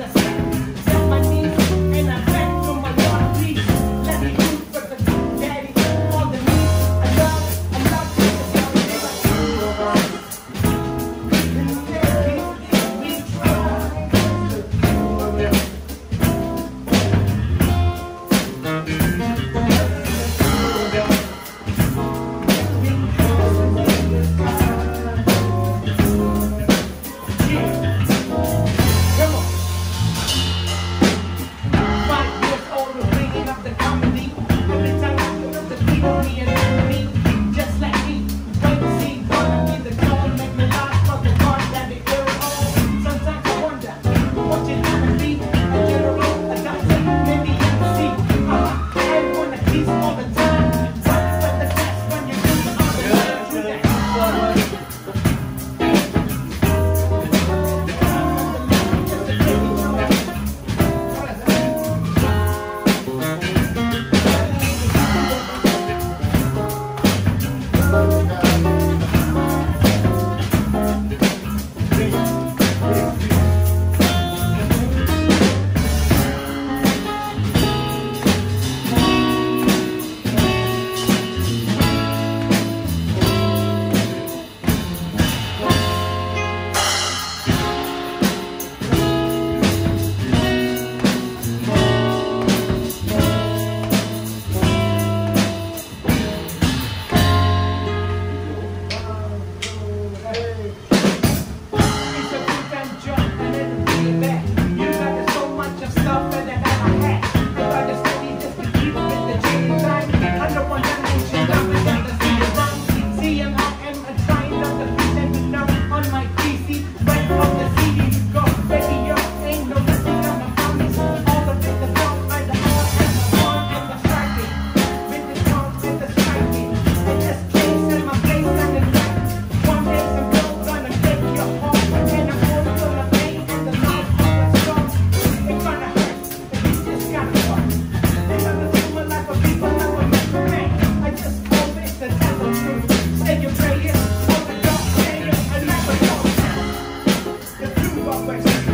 the But do